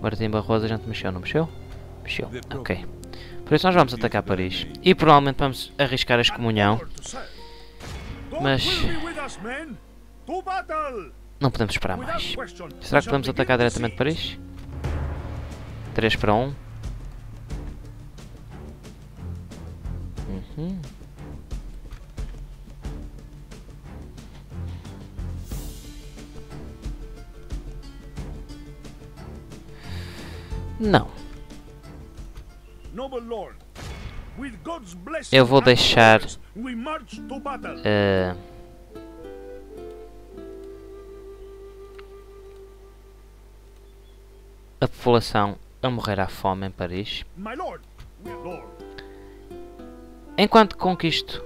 Martim Barroso a gente mexeu, não mexeu? Mexeu, ok. Por isso nós vamos atacar Paris. E provavelmente vamos arriscar a excomunhão. Mas não podemos esperar mais. Será que podemos atacar diretamente Paris? 3 para 1. Uhum. Não. Eu vou deixar uh, a população a morrer à fome em Paris. Enquanto conquisto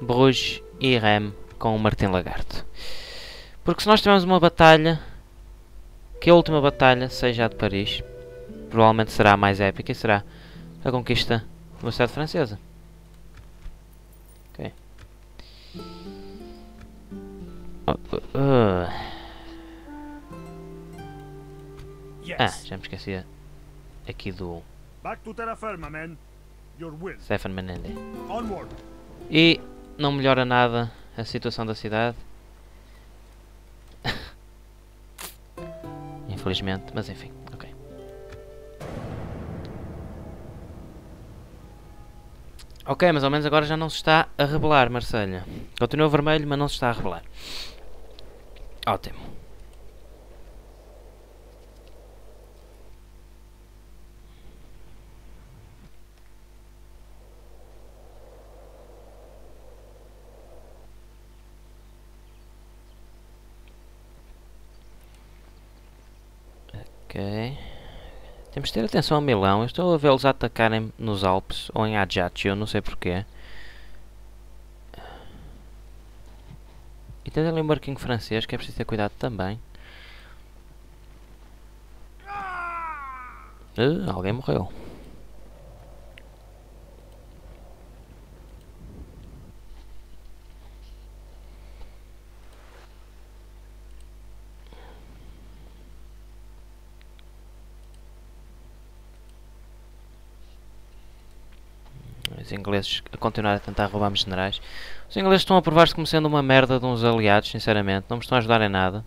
Bruges e Rem com o Martin Lagarto. Porque se nós tivermos uma batalha, que a última batalha seja a de Paris, provavelmente será a mais épica e será a conquista de uma cidade francesa. Ok. Uh, uh. Ah, já me esqueci aqui do Stefan Menendez. E não melhora nada a situação da cidade. Infelizmente, mas enfim. Ok, mas ao menos agora já não se está a rebelar, Marselha. Continua vermelho, mas não se está a rebelar. Ótimo. Ok. Temos de ter atenção a Milão. Eu estou a vê-los atacarem nos Alpes ou em Ajaccio, não sei porquê. E tem ali um barquinho francês que é preciso ter cuidado também. Uh, alguém morreu. Os ingleses a continuar a tentar roubar-me generais. Os ingleses estão a provar-se como sendo uma merda de uns aliados, sinceramente, não me estão a ajudar em nada.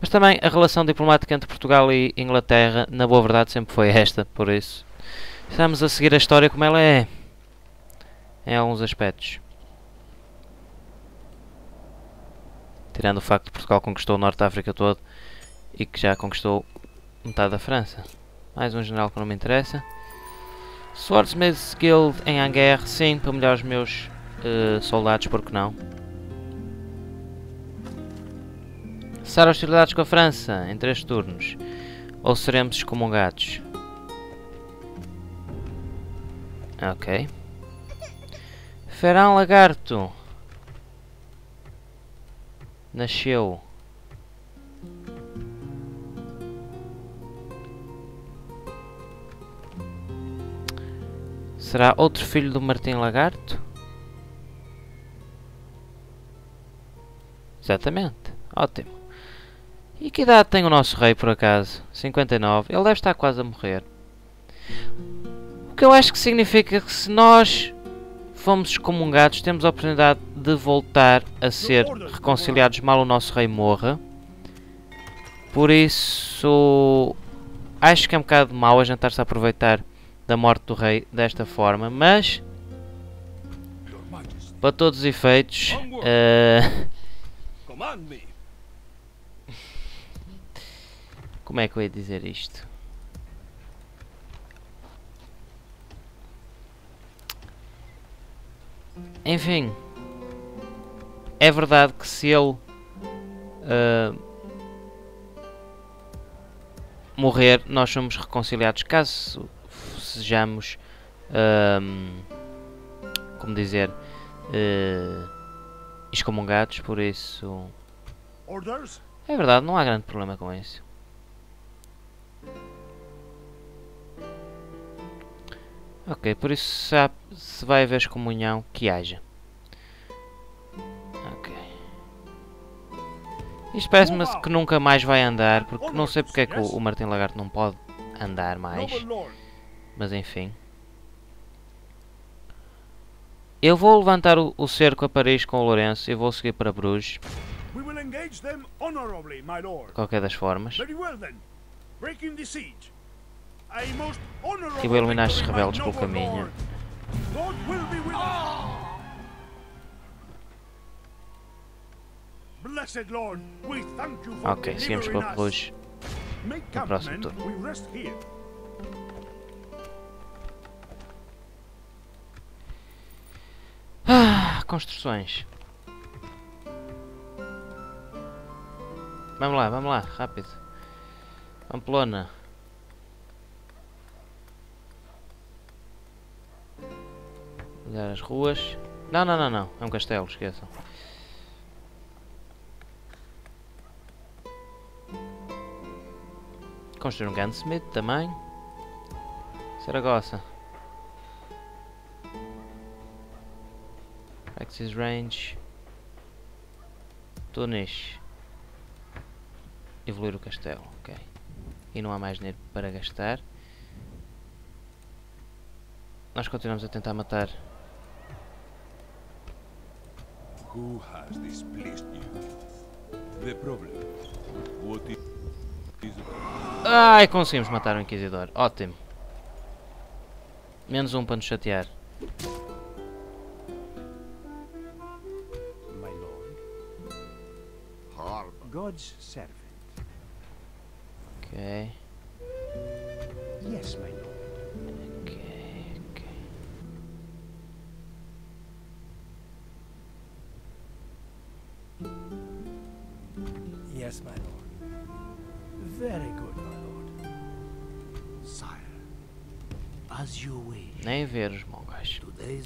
Mas também a relação diplomática entre Portugal e Inglaterra, na boa verdade, sempre foi esta, por isso. Estamos a seguir a história como ela é. Em alguns aspectos. Tirando o facto de Portugal conquistou o Norte da África todo e que já conquistou metade da França. Mais um general que não me interessa. Swordsmith's Guild em Anger, sim, para melhorar os meus uh, soldados, porque não? Cessar hostilidades com a França em 3 turnos. Ou seremos excomungados? Ok. Ferran Lagarto. Nasceu Será outro filho do Martim Lagarto? Exatamente. Ótimo. E que idade tem o nosso rei, por acaso? 59. Ele deve estar quase a morrer. O que eu acho que significa que se nós fomos excomungados, temos a oportunidade de voltar a ser reconciliados mal o nosso rei morra. Por isso, acho que é um bocado mau a gente estar-se a aproveitar da morte do rei desta forma, mas para todos os efeitos uh, como é que eu ia dizer isto? Enfim, é verdade que se ele uh, morrer, nós somos reconciliados. Caso sejamos, um, como dizer, uh, excomungados, por isso... É verdade, não há grande problema com isso. Ok, por isso se, há, se vai haver excomunhão, que haja. Ok. Isto parece-me que nunca mais vai andar, porque não sei porque é que o, o Martin Lagarto não pode andar mais. Mas enfim. Eu vou levantar o, o cerco a Paris com o Lourenço e vou seguir para Bruges, qualquer das formas. E vou eliminar estes rebeldes pelo caminho. Ok, seguimos para. Bruges. No próximo turno. Construções. Vamos lá, vamos lá, rápido. Pamplona. Olhar as ruas. Não, não, não, não. É um castelo, esqueçam. Construir um gunsmith também. Saragossa. Axis range. Tunis. Evoluir o castelo, ok. E não há mais dinheiro para gastar. Nós continuamos a tentar matar. Who has you? The problem. What is Ai, conseguimos matar o Inquisidor. Ótimo. Menos um para nos chatear. God's servant. Ok, Yes, my lord. Yes, my lord. Very good, my lord. Sire, as you wish. Nem ver os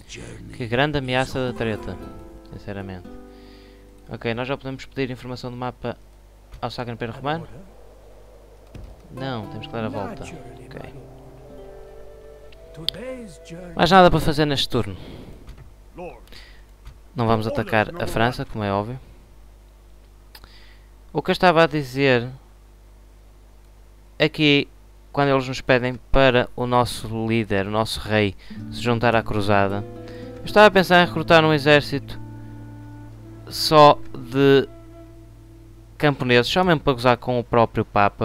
journey. Que grande ameaça da treta. Sinceramente. Ok, nós já podemos pedir informação do mapa ao Sacro Império Romano? Não, temos que dar a volta. Ok. Mais nada para fazer neste turno. Não vamos atacar a França, como é óbvio. O que eu estava a dizer aqui, quando eles nos pedem para o nosso líder, o nosso rei, se juntar à cruzada, eu estava a pensar em recrutar um exército só de camponeses, só mesmo para gozar com o próprio Papa.